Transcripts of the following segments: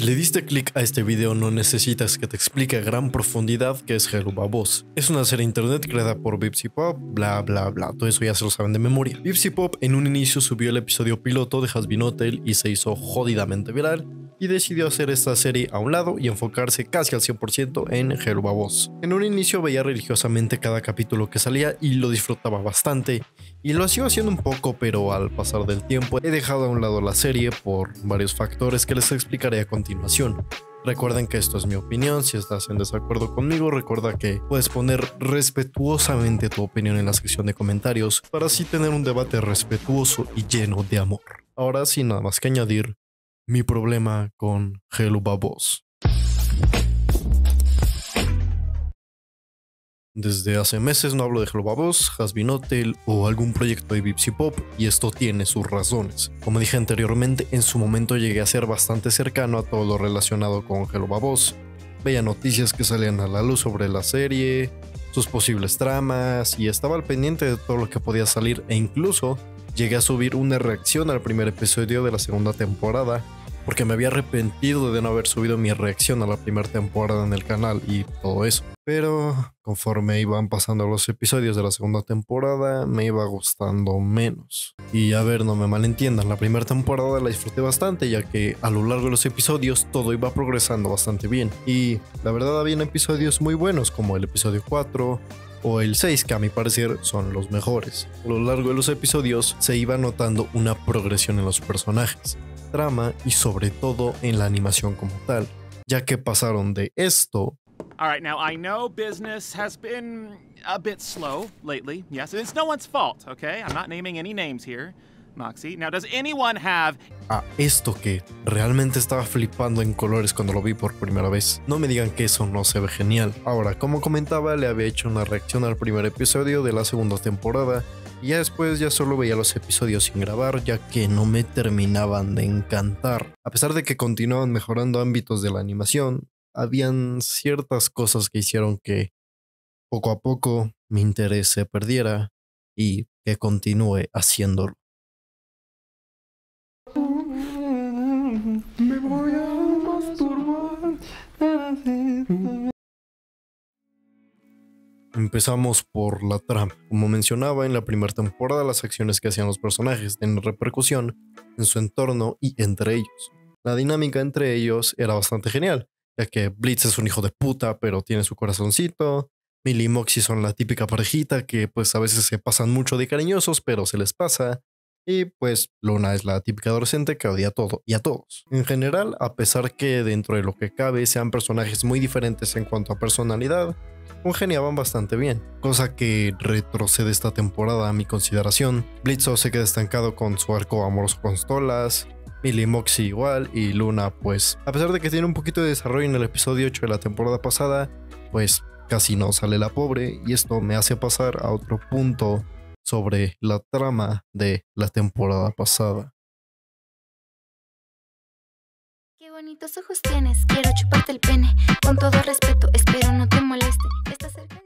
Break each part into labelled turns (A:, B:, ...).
A: Si le diste clic a este video no necesitas que te explique a gran profundidad qué es Hello Babos. Es una serie internet creada por Bipsy Pop, bla bla bla, todo eso ya se lo saben de memoria. Bipsy Pop en un inicio subió el episodio piloto de Hasbin Hotel y se hizo jodidamente viral y decidió hacer esta serie a un lado y enfocarse casi al 100% en Babos. En un inicio veía religiosamente cada capítulo que salía y lo disfrutaba bastante y lo sigo haciendo un poco pero al pasar del tiempo he dejado a un lado la serie por varios factores que les explicaré a continuación. Recuerden que esto es mi opinión, si estás en desacuerdo conmigo recuerda que puedes poner respetuosamente tu opinión en la sección de comentarios para así tener un debate respetuoso y lleno de amor. Ahora sin nada más que añadir, mi problema con Hello Babos. Desde hace meses no hablo de Hello Babos, Hasbin Hotel o algún proyecto de Bipsy Pop y esto tiene sus razones. Como dije anteriormente, en su momento llegué a ser bastante cercano a todo lo relacionado con Hello Babos. Veía noticias que salían a la luz sobre la serie, sus posibles tramas y estaba al pendiente de todo lo que podía salir e incluso llegué a subir una reacción al primer episodio de la segunda temporada porque me había arrepentido de no haber subido mi reacción a la primera temporada en el canal y todo eso. Pero conforme iban pasando los episodios de la segunda temporada, me iba gustando menos. Y a ver, no me malentiendan, la primera temporada la disfruté bastante, ya que a lo largo de los episodios todo iba progresando bastante bien. Y la verdad habían episodios muy buenos, como el episodio 4, o el 6, que a mi parecer son los mejores. A lo largo de los episodios se iba notando una progresión en los personajes, trama y sobre todo en la animación como tal, ya que pasaron de esto
B: All right, now I know business has been a bit slow lately. Yes, it's no one's fault, okay? I'm not naming any names here. Moxie. Now, does anyone have
A: a esto que realmente estaba flipando en colores cuando lo vi por primera vez. No me digan que eso no se ve genial. Ahora, como comentaba, le había hecho una reacción al primer episodio de la segunda temporada y ya después ya solo veía los episodios sin grabar ya que no me terminaban de encantar. A pesar de que continuaban mejorando ámbitos de la animación, habían ciertas cosas que hicieron que poco a poco mi interés se perdiera y que continúe haciéndolo. Empezamos por la trama. Como mencionaba en la primera temporada, las acciones que hacían los personajes tienen repercusión en su entorno y entre ellos. La dinámica entre ellos era bastante genial, ya que Blitz es un hijo de puta, pero tiene su corazoncito. Millie y Moxie son la típica parejita que pues a veces se pasan mucho de cariñosos, pero se les pasa. Y pues Luna es la típica adolescente que odia todo y a todos. En general, a pesar que dentro de lo que cabe sean personajes muy diferentes en cuanto a personalidad, congeniaban bastante bien, cosa que retrocede esta temporada a mi consideración. Blitzo se queda estancado con su arco amoroso con Stolas, Millie Moxie igual y Luna pues a pesar de que tiene un poquito de desarrollo en el episodio 8 de la temporada pasada, pues casi no sale la pobre y esto me hace pasar a otro punto sobre la trama de la temporada pasada.
C: Qué bonitos ojos tienes, quiero chuparte el pene. Con todo respeto, espero no te moleste. Cerca de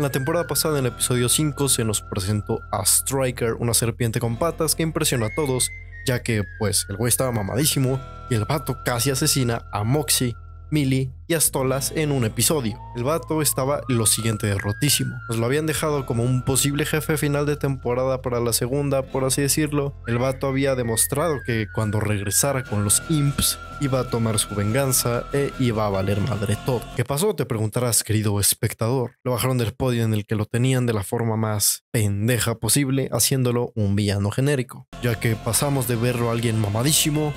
A: En la temporada pasada, en el episodio 5, se nos presentó a Striker, una serpiente con patas que impresiona a todos, ya que pues el güey estaba mamadísimo y el vato casi asesina a Moxie, Millie y Astolas en un episodio. El vato estaba lo siguiente derrotísimo. Nos lo habían dejado como un posible jefe final de temporada para la segunda, por así decirlo. El vato había demostrado que cuando regresara con los imps iba a tomar su venganza e iba a valer madre todo. ¿Qué pasó? Te preguntarás, querido espectador. Lo bajaron del podio en el que lo tenían de la forma más pendeja posible, haciéndolo un villano genérico, ya que pasamos de verlo a alguien mamadísimo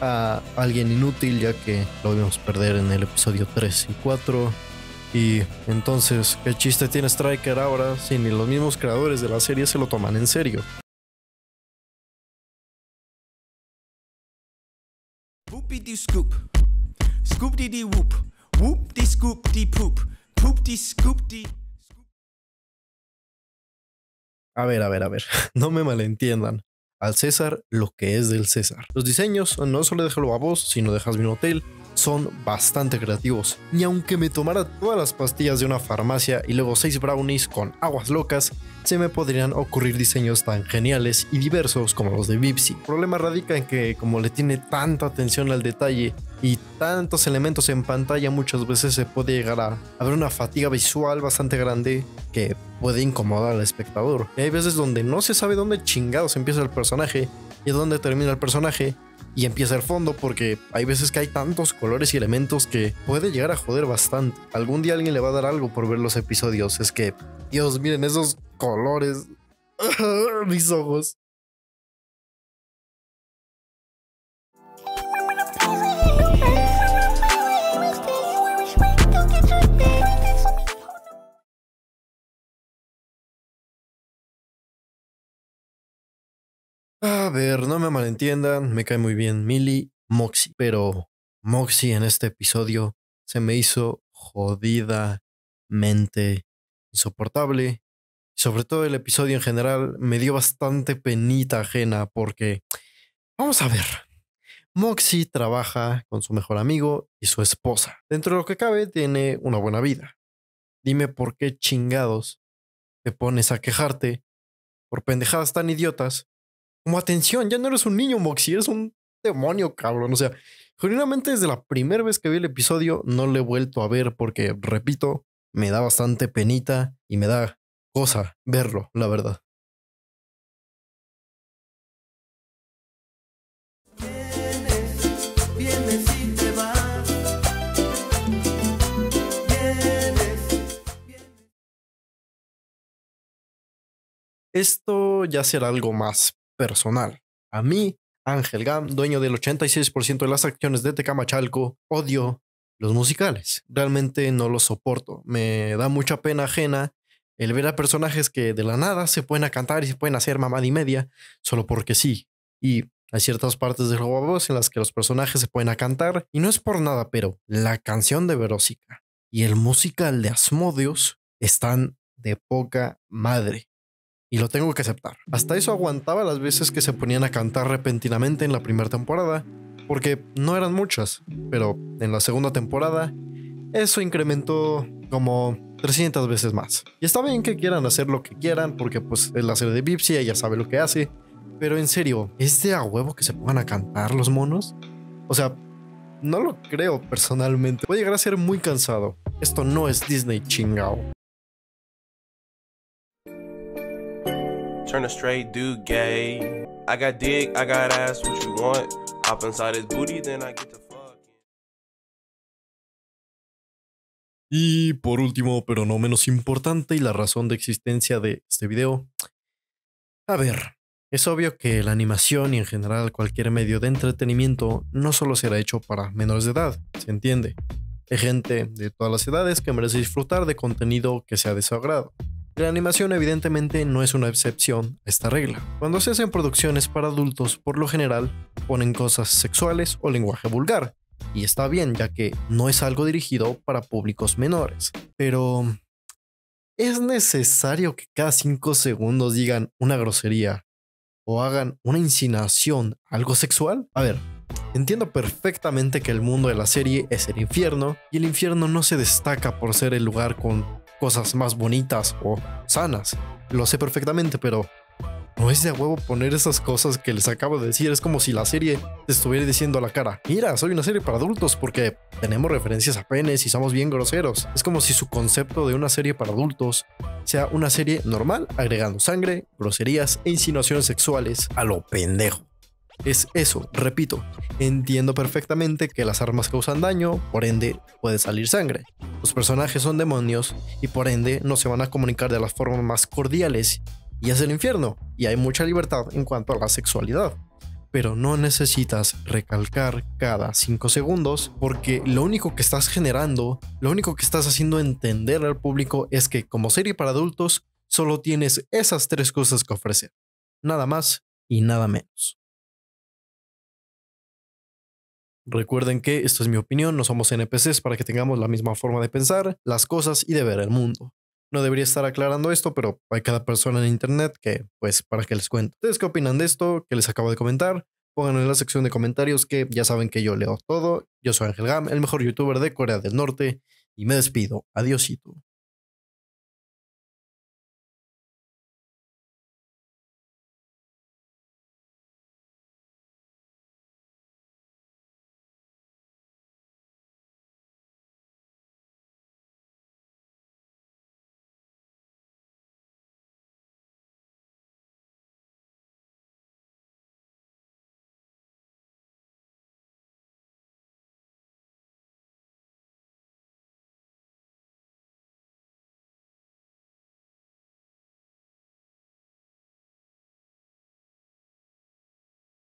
A: a alguien inútil ya que lo vimos perder en el episodio 3 y 4. Y entonces, ¿qué chiste tiene Striker ahora si ni los mismos creadores de la serie se lo toman en serio? scoop. Scoop whoop. Whoop scoop poop. Poop scoop A ver, a ver, a ver. No me malentiendan al César lo que es del César. Los diseños no solo de Hello Babos, sino de Jasmine Hotel, son bastante creativos. Y aunque me tomara todas las pastillas de una farmacia y luego 6 brownies con aguas locas, se me podrían ocurrir diseños tan geniales y diversos como los de Bipsy. El problema radica en que como le tiene tanta atención al detalle y tantos elementos en pantalla muchas veces se puede llegar a haber una fatiga visual bastante grande que puede incomodar al espectador. Y hay veces donde no se sabe dónde chingados empieza el personaje y dónde termina el personaje y empieza el fondo porque hay veces que hay tantos colores y elementos que puede llegar a joder bastante. Algún día alguien le va a dar algo por ver los episodios. Es que, Dios, miren esos colores. Mis ojos. A ver, no me malentiendan, me cae muy bien Millie Moxie, pero Moxie en este episodio se me hizo jodidamente insoportable. Sobre todo el episodio en general me dio bastante penita ajena porque, vamos a ver, Moxie trabaja con su mejor amigo y su esposa. Dentro de lo que cabe tiene una buena vida. Dime por qué chingados te pones a quejarte por pendejadas tan idiotas como atención, ya no eres un niño, Moxie, eres un demonio, cabrón. O sea, genuinamente desde la primera vez que vi el episodio no lo he vuelto a ver porque, repito, me da bastante penita y me da cosa verlo, la verdad. Esto ya será algo más personal. A mí, Ángel Gam, dueño del 86% de las acciones de Tecamachalco, odio los musicales. Realmente no los soporto. Me da mucha pena ajena el ver a personajes que de la nada se pueden a cantar y se pueden hacer mamada y media solo porque sí. Y hay ciertas partes del juego en las que los personajes se pueden cantar y no es por nada, pero la canción de Verósica y el musical de Asmodeus están de poca madre y lo tengo que aceptar. Hasta eso aguantaba las veces que se ponían a cantar repentinamente en la primera temporada, porque no eran muchas, pero en la segunda temporada eso incrementó como 300 veces más. Y está bien que quieran hacer lo que quieran, porque pues es la serie de Bipsy, ella sabe lo que hace, pero en serio, ¿es de a huevo que se pongan a cantar los monos? O sea, no lo creo personalmente. Puede llegar a ser muy cansado. Esto no es Disney chingao.
D: Turn straight dude gay. I got dick, I got ass, what you want? Hop inside his booty, then I get to.
A: Y por último, pero no menos importante, y la razón de existencia de este video. A ver, es obvio que la animación y en general cualquier medio de entretenimiento no solo será hecho para menores de edad, se entiende. Hay gente de todas las edades que merece disfrutar de contenido que sea de su agrado. La animación evidentemente no es una excepción a esta regla. Cuando se hacen producciones para adultos, por lo general, ponen cosas sexuales o lenguaje vulgar. Y está bien, ya que no es algo dirigido para públicos menores. Pero... ¿Es necesario que cada 5 segundos digan una grosería o hagan una insinuación algo sexual? A ver, Entiendo perfectamente que el mundo de la serie es el infierno y el infierno no se destaca por ser el lugar con cosas más bonitas o sanas. Lo sé perfectamente, pero no es de huevo poner esas cosas que les acabo de decir. Es como si la serie te estuviera diciendo a la cara, mira, soy una serie para adultos porque tenemos referencias a penes y somos bien groseros. Es como si su concepto de una serie para adultos sea una serie normal, agregando sangre, groserías e insinuaciones sexuales a lo pendejo. Es eso, repito, entiendo perfectamente que las armas causan daño, por ende puede salir sangre. Los personajes son demonios y por ende no se van a comunicar de las formas más cordiales y es el infierno y hay mucha libertad en cuanto a la sexualidad. Pero no necesitas recalcar cada 5 segundos porque lo único que estás generando, lo único que estás haciendo entender al público es que como serie para adultos solo tienes esas tres cosas que ofrecer. Nada más y nada menos. Recuerden que esto es mi opinión, no somos NPCs para que tengamos la misma forma de pensar, las cosas y de ver el mundo. No debería estar aclarando esto, pero hay cada persona en internet que, pues, para que les cuente. ¿Ustedes qué opinan de esto que les acabo de comentar? Pónganlo en la sección de comentarios que ya saben que yo leo todo. Yo soy Ángel Gam, el mejor youtuber de Corea del Norte y me despido. Adiósito.